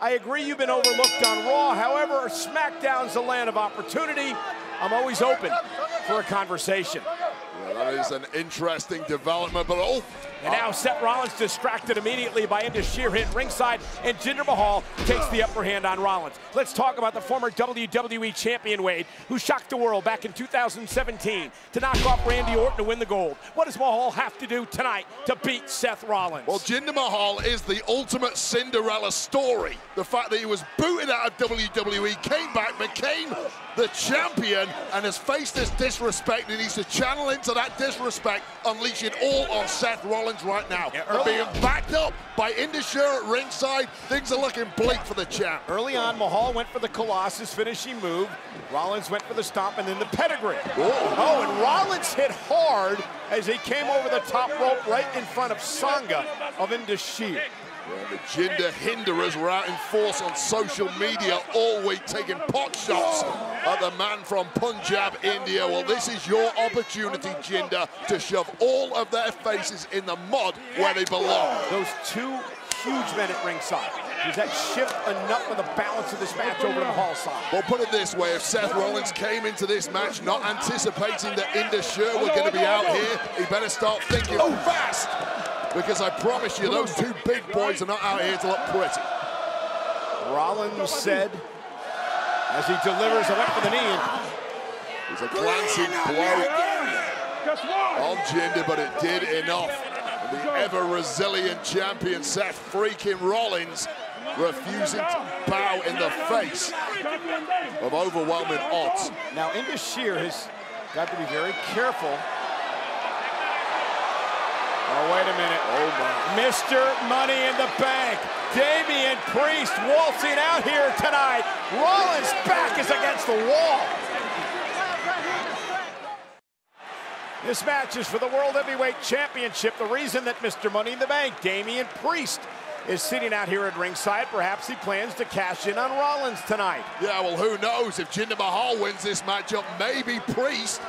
I agree you've been overlooked on Raw. However, SmackDown's a land of opportunity. I'm always open for a conversation. Yeah, that is an interesting development, but oh. And now ah. Seth Rollins distracted immediately by Indus Sher hit ringside, and Jinder Mahal takes the upper hand on Rollins. Let's talk about the former WWE champion Wade, who shocked the world back in 2017 to knock off Randy Orton to win the gold. What does Mahal have to do tonight to beat Seth Rollins? Well, Jinder Mahal is the ultimate Cinderella story. The fact that he was booted out of WWE, came back, became the champion, and has faced this disrespect, and needs to channel into that disrespect, unleashing all on Seth Rollins right now. Yeah, being backed up by Indus at ringside, things are looking bleak for the champ. Early on, Mahal went for the Colossus finishing move. Rollins went for the stomp and then the pedigree. Oh, oh and Rollins hit hard as he came over the top rope right in front of Sanga of Indus The Jinder Hinderers were out in force on social media all week taking pot shots at the man from Punjab, India. Well, this is your opportunity, Jinder, to shove all of their faces in the mud where they belong. Those two huge men at ringside. Does that shift enough of the balance of this match over to the Hall side? Well, put it this way, if Seth Rollins came into this match not anticipating that Indus Sher were going to be out here, he better start thinking oh. fast because I promise you those two big boys are not out here to look pretty. Rollins said as he delivers a for the knee. It's a glancing blow on Jinder, but it did enough. The ever-resilient champion Seth freaking Rollins refusing to bow in the face of overwhelming odds. Now, Indus Sher has got to be very careful Oh, wait a minute. Oh, my. Mr. Money in the Bank. Damian Priest waltzing out here tonight. Rollins' back is against the wall. This match is for the World Heavyweight Championship. The reason that Mr. Money in the Bank, Damian Priest, is sitting out here at ringside. Perhaps he plans to cash in on Rollins tonight. Yeah, well, who knows? If Jinder Mahal wins this matchup, maybe Priest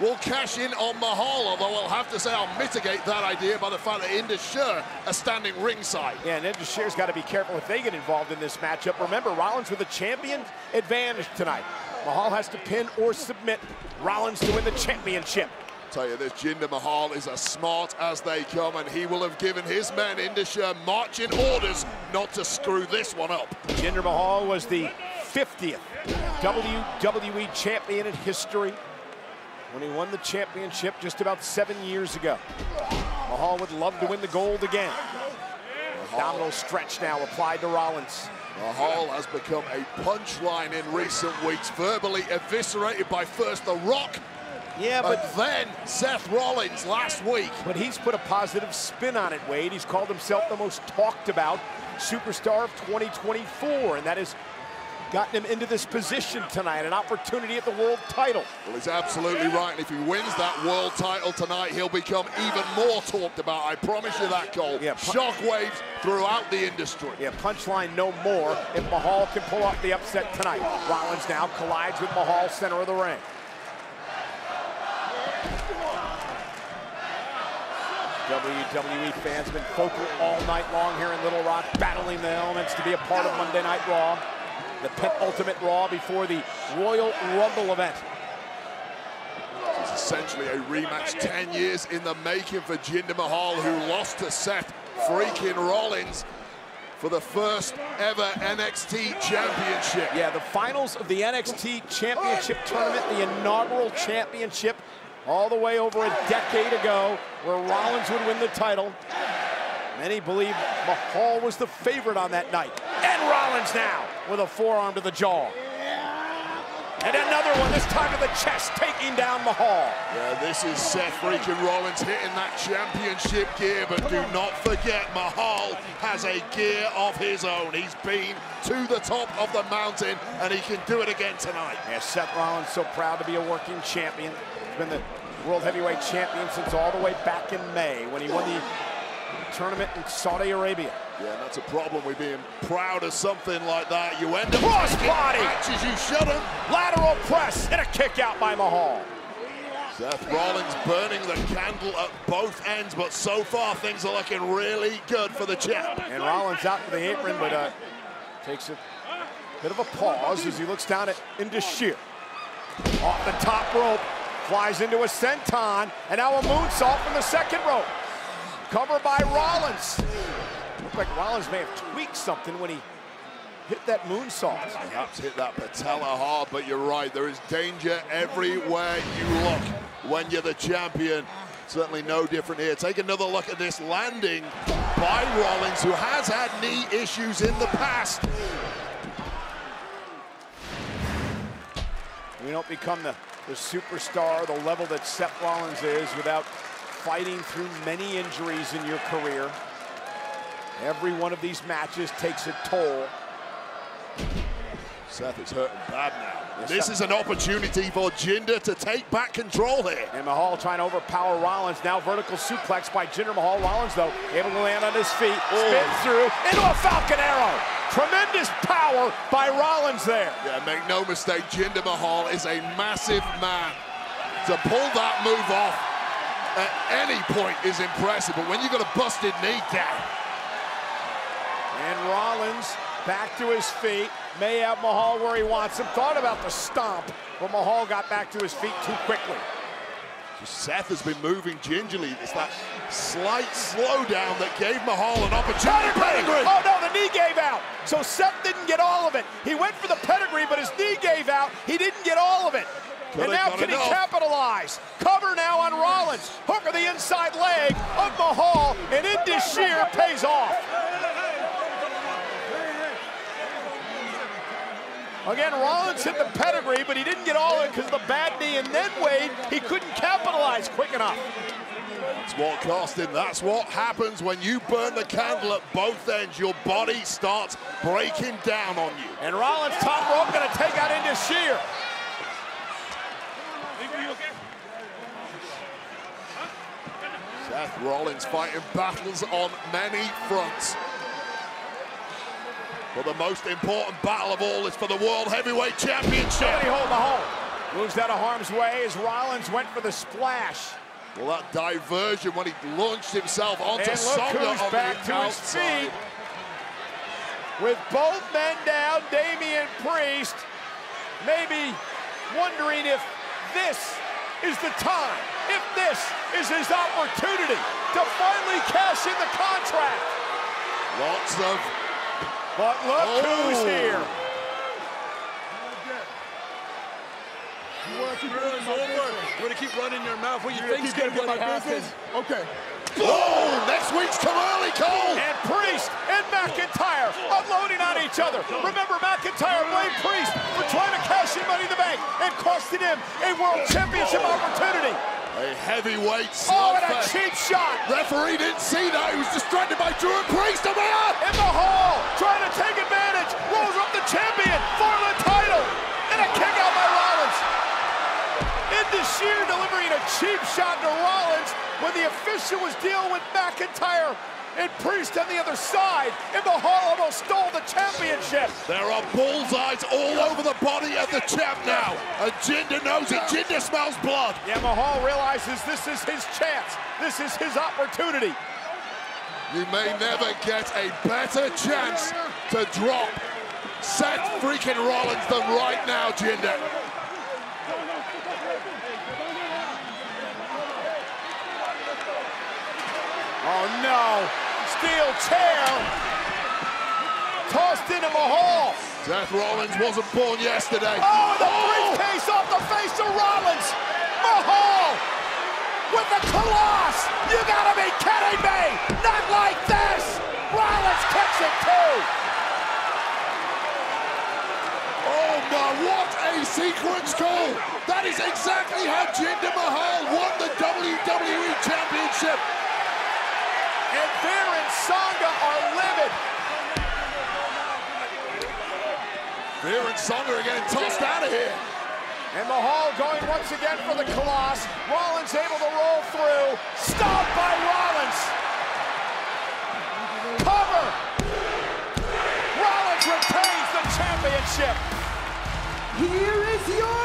will cash in on Mahal, although I'll have to say I'll mitigate that idea by the fact that Indus Sher are standing ringside. Yeah, and Indus Sher's got to be careful if they get involved in this matchup. Remember, Rollins with a champion advantage tonight. Mahal has to pin or submit Rollins to win the championship. Tell you this, Jinder Mahal is as smart as they come, and he will have given his men Indus Sher marching orders not to screw this one up. Jinder Mahal was the 50th WWE champion in history when he won the championship just about seven years ago. Mahal would love to win the gold again. Abdominal stretch now applied to Rollins. Mahal has become a punchline in recent weeks, verbally eviscerated by first The Rock, yeah, but and then Seth Rollins last week. But he's put a positive spin on it, Wade. He's called himself the most talked about superstar of 2024, and that is gotten him into this position tonight, an opportunity at the world title. Well, he's absolutely right, and if he wins that world title tonight, he'll become even more talked about. I promise you that, Cole. Yeah, Shockwaves throughout the industry. Yeah, punchline no more if Mahal can pull off the upset tonight. Rollins now collides with Mahal, center of the ring. WWE fans been vocal all night long here in Little Rock, battling the elements to be a part of Monday Night Raw the penultimate Raw before the Royal Rumble event. It's essentially a rematch 10 years in the making for Jinder Mahal, who lost to Seth freaking Rollins for the first ever NXT Championship. Yeah, the finals of the NXT Championship Tournament, the inaugural championship, all the way over a decade ago, where Rollins would win the title. Many believe Mahal was the favorite on that night. And Rollins now with a forearm to the jaw. And another one, this time to the chest, taking down Mahal. Yeah, this is Seth freaking Rollins hitting that championship gear, but do not forget Mahal has a gear of his own. He's been to the top of the mountain, and he can do it again tonight. Yeah, Seth Rollins so proud to be a working champion. He's been the World Heavyweight Champion since all the way back in May when he won the tournament in Saudi Arabia. Yeah, and that's a problem with being proud of something like that. You end up cross body matches you shouldn't. Lateral press and a kick out by Mahal. Seth Rollins burning the candle at both ends, but so far things are looking really good for the champ. And Rollins out to the apron, but uh, takes a bit of a pause as he looks down at Indus Sher. Off the top rope, flies into a senton, and now a moonsault from the second rope. Cover by Rollins. Looked like Rollins may have tweaked something when he hit that moonsault. Perhaps hit that patella hard, but you're right. There is danger everywhere you look when you're the champion. Certainly no different here. Take another look at this landing by Rollins, who has had knee issues in the past. You don't become the, the superstar, the level that Seth Rollins is without fighting through many injuries in your career. Every one of these matches takes a toll. Seth is hurting bad now. Yes, this is an opportunity for Jinder to take back control here. And Mahal trying to overpower Rollins. Now vertical suplex by Jinder Mahal. Rollins, though, able to land on his feet. Oh. Spins through into a Falcon Arrow. Tremendous power by Rollins there. Yeah, make no mistake, Jinder Mahal is a massive man. To pull that move off at any point is impressive, but when you've got a busted knee that. And Rollins back to his feet. May have Mahal where he wants him. Thought about the stomp, but Mahal got back to his feet too quickly. Seth has been moving gingerly. It's that slight slowdown that gave Mahal an opportunity. Pedigree. Oh no, the knee gave out. So Seth didn't get all of it. He went for the pedigree, but his knee gave out. He didn't get all of it. Could and now can he capitalize? Cover now on Rollins. Hook of the inside leg of Mahal, and Indus Sher pays off. Again, Rollins hit the pedigree, but he didn't get all of it because of the bad knee. And then Wade, he couldn't capitalize quick enough. That's what cost him. That's what happens when you burn the candle at both ends. Your body starts breaking down on you. And Rollins top rope going to take out Indus Sher. Seth Rollins fighting battles on many fronts. But the most important battle of all is for the World Heavyweight Championship. Somebody hold the hold. Moves out of harm's way as Rollins went for the splash. Well, that diversion when he launched himself onto and look who's on back to his feet. With both men down, Damian Priest maybe wondering if this is the time, if this is his opportunity to finally cash in the contract. Lots of but look oh. who's here. You want to keep running over? You want to keep running your mouth what you, you think's going to my business? Okay. Oh, next week's Kamali Cole. And Priest and McIntyre unloading on each other. Remember, McIntyre blamed Priest for trying to cash in Money in the Bank and costing him a World Championship opportunity. A heavyweight Oh, and a cheap shot. Referee didn't see that. He was distracted by Drew Priest. In the hall, trying to take advantage. Rolls up the champion for the title. And a kick out by Rollins. Indus Sher delivering a cheap shot to Rollins when the official was dealing with McIntyre and Priest on the other side. In And Mahal almost There are bullseyes all over the body of the champ now. And Jinder knows it. Jinder smells blood. Yeah, Mahal realizes this is his chance. This is his opportunity. You may never get a better chance to drop Seth freaking Rollins than right now, Jinder. Oh no! steel chair. Tossed into Mahal. Seth Rollins wasn't born yesterday. Oh, the oh. briefcase off the face of Rollins. Mahal with the Khallas. You gotta be kidding me. Not like this. Rollins kicks it too. Oh my, what a sequence Cole. That is exactly how Jinder Mahal won the WWE Championship and Veer and Sanga are livid. Veer and Sanga are getting tossed out of here. And Mahal going once again for the Khallas. Rollins able to roll through. Stopped by Rollins. Cover. Rollins retains the championship. Here is your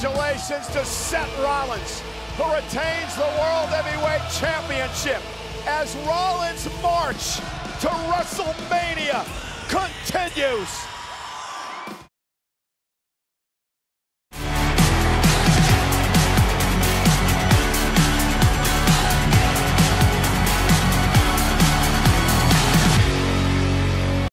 Congratulations to Seth Rollins, who retains the World Heavyweight Championship as Rollins' march to WrestleMania continues.